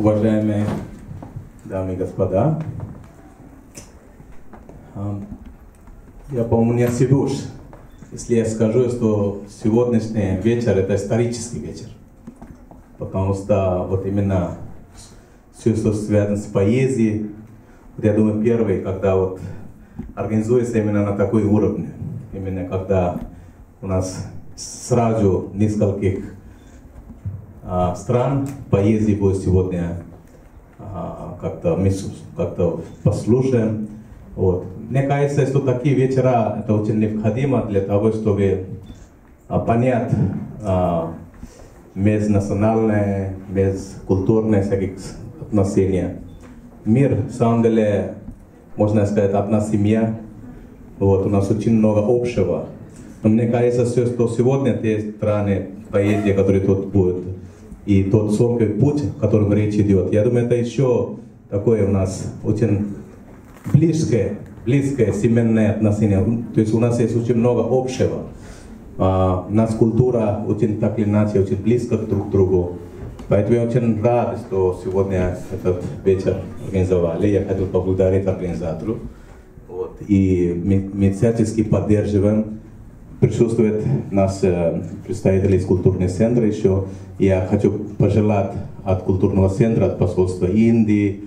уважаемые дамы и господа. Я, по-моему, не ошибусь, если я скажу, что сегодняшний вечер это исторический вечер. Потому что вот именно все, что связано с поэзией, вот я думаю, первый, когда вот организуется именно на такой уровне, именно когда у нас сразу нескольких а, стран поездить будет сегодня а, как-то мы как-то послушаем. Вот. Мне кажется, что такие вечера это очень необходимо для того, чтобы а, понять а, межнациональные, межкультурные всякие отношения. Мир, в самом деле, можно сказать, одна семья. Вот, у нас очень много общего. Но мне кажется, что сегодня те страны, поездия, которые тут будут, и тот сокой путь, о котором речь идет, я думаю, это еще такое у нас очень близкое, близкое семейное отношение. То есть у нас есть очень много общего. Uh, у нас культура очень так или иначе очень близко друг к другу. Поэтому я очень рад, что сегодня этот вечер организовали. Я хотел поблагодарить организатору. Вот. И мы, мы всячески поддерживаем присутствует нас э, представители из культурного центра еще. Я хочу пожелать от культурного центра, от посольства Индии,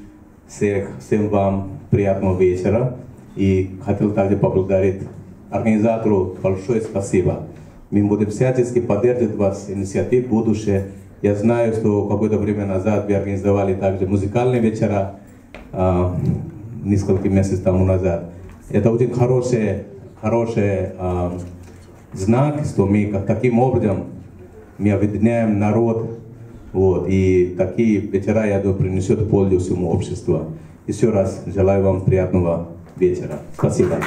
всех, всем вам приятного вечера. И хотел также поблагодарить организатору большое спасибо. Мы будем всячески поддерживать вас инициатив будущее. Я знаю, что какое-то время назад вы организовали также музыкальные вечера, э, несколько месяцев тому назад. Это очень хорошее, хорошее э, знак, мы таким образом мы объединяем народ, вот, и такие вечера, я думаю, принесет пользу всему обществу. Еще раз желаю вам приятного вечера. Спасибо.